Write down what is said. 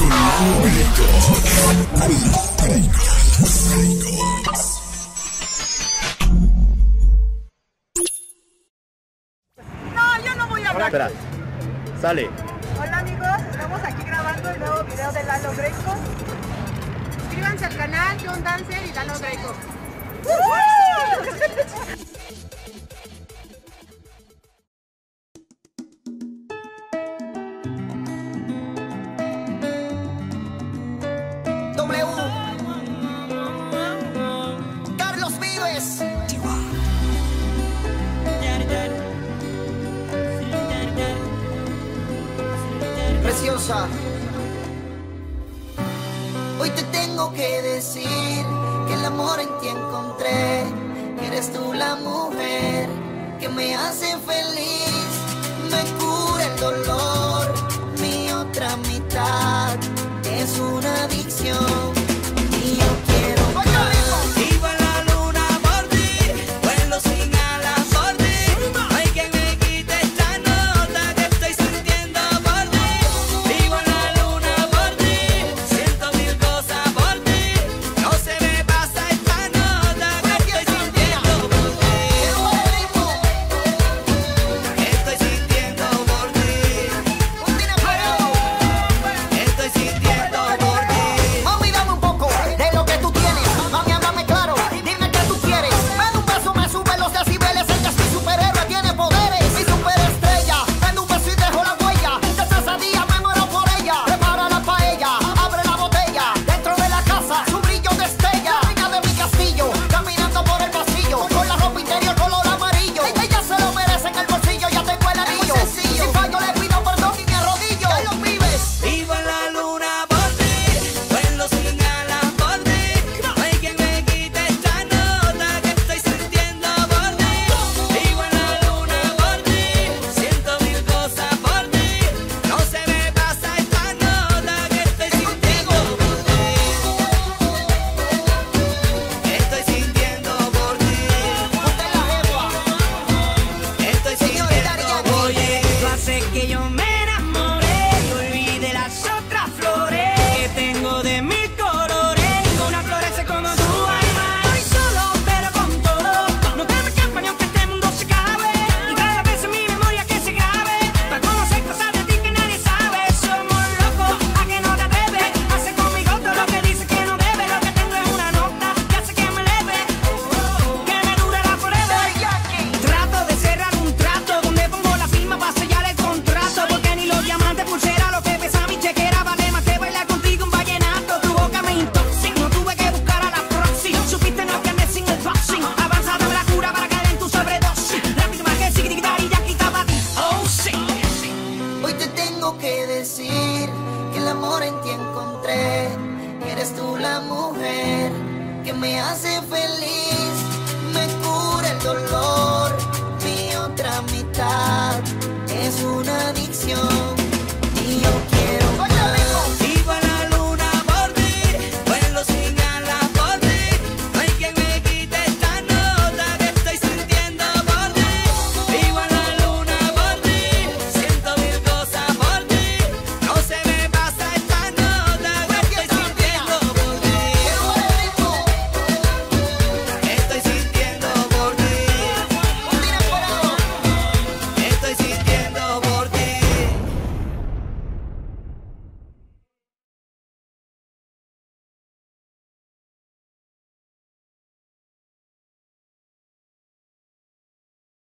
No, yo no voy a hablar. Espera, sale. Hola amigos, estamos aquí grabando el nuevo video de Lalo Greco. Suscríbanse al canal John Dancer y Lalo Greco. Es Preciosa. Hoy te tengo que decir que el amor en ti encontré, que eres tú la mujer que me hace feliz, me cura el dolor. que el amor en ti encontré. Eres tú la mujer que me hace feliz.